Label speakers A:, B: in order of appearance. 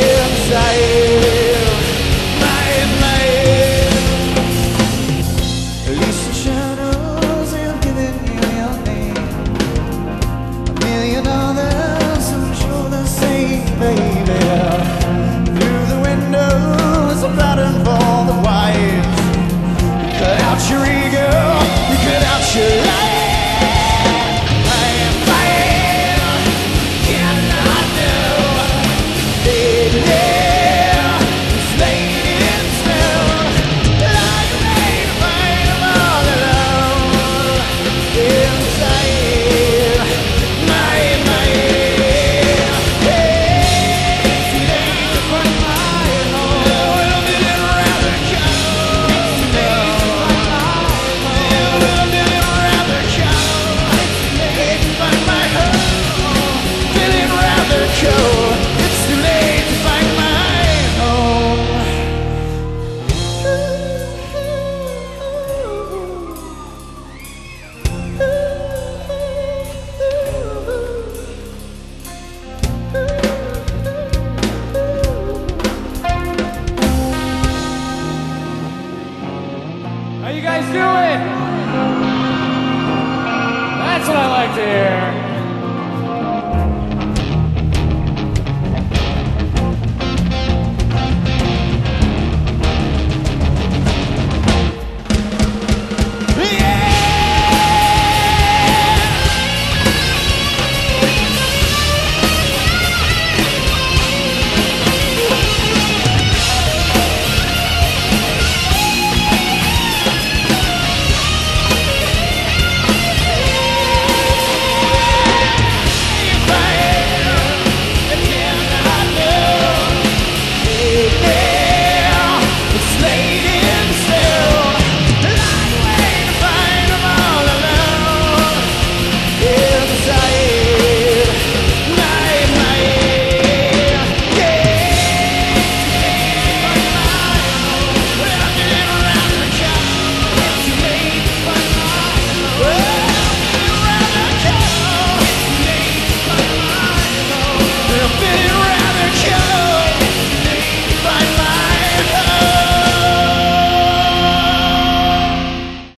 A: inside.
B: How you guys doing? That's what I like to hear.